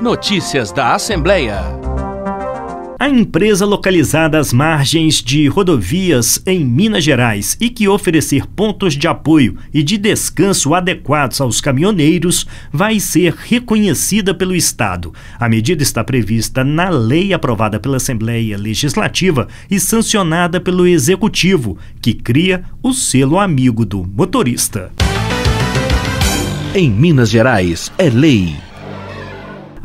Notícias da Assembleia. A empresa localizada às margens de rodovias em Minas Gerais e que oferecer pontos de apoio e de descanso adequados aos caminhoneiros vai ser reconhecida pelo Estado. A medida está prevista na lei aprovada pela Assembleia Legislativa e sancionada pelo Executivo, que cria o selo amigo do motorista. Em Minas Gerais, é lei.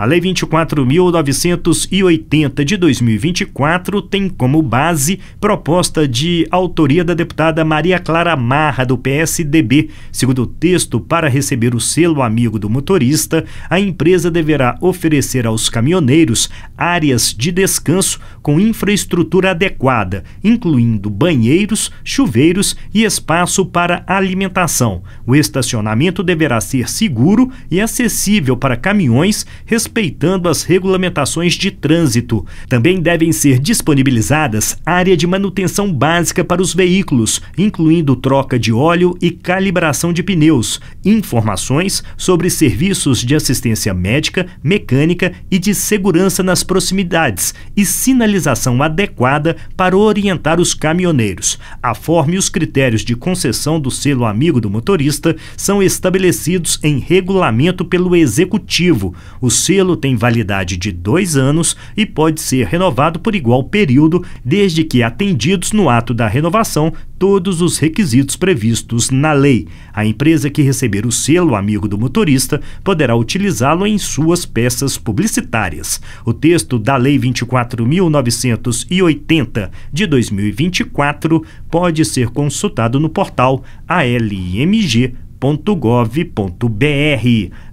A Lei 24.980 de 2024 tem como base proposta de autoria da deputada Maria Clara Marra, do PSDB. Segundo o texto, para receber o selo amigo do motorista, a empresa deverá oferecer aos caminhoneiros áreas de descanso com infraestrutura adequada, incluindo banheiros, chuveiros e espaço para alimentação. O estacionamento deverá ser seguro e acessível para caminhões, respeitando as regulamentações de trânsito. Também devem ser disponibilizadas área de manutenção básica para os veículos, incluindo troca de óleo e calibração de pneus, informações sobre serviços de assistência médica, mecânica e de segurança nas proximidades e sinalização adequada para orientar os caminhoneiros. A forma e os critérios de concessão do selo amigo do motorista são estabelecidos em regulamento pelo executivo. O selo tem validade de dois anos e pode ser renovado por igual período, desde que atendidos no ato da renovação todos os requisitos previstos na lei. A empresa que receber o selo amigo do motorista poderá utilizá-lo em suas peças publicitárias. O texto da Lei 24.980 de 2024 pode ser consultado no portal almg www.gov.br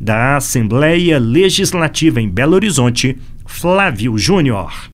da Assembleia Legislativa em Belo Horizonte, Flávio Júnior.